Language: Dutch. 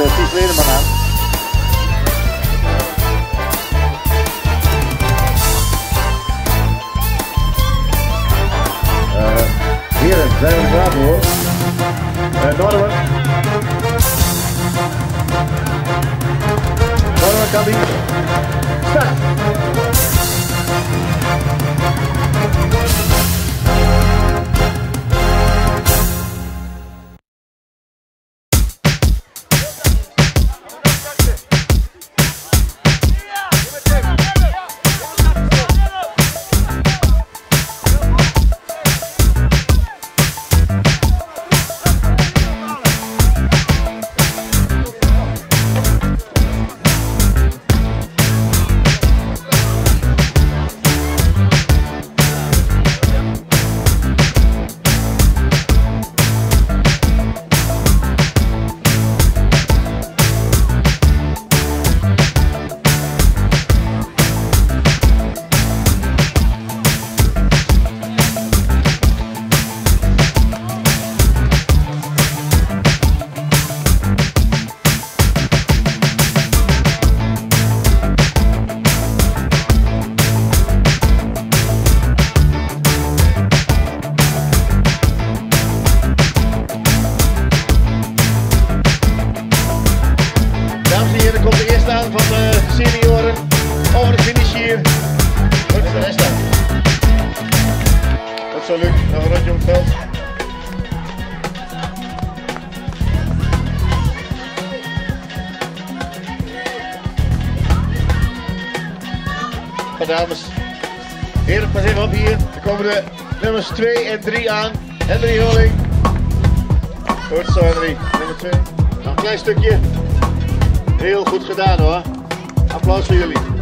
uh, Ties Leneman aan. Uh, heren, zijn we klaar voor? Uh! Zo, Luc. Nog een rondje om het veld. Dames. Heren, pas even op hier. Er komen de nummers 2 en 3 aan. Henry Holing. Goed zo, Henry. Nummer 2. Nog een klein stukje. Heel goed gedaan hoor. Applaus voor jullie.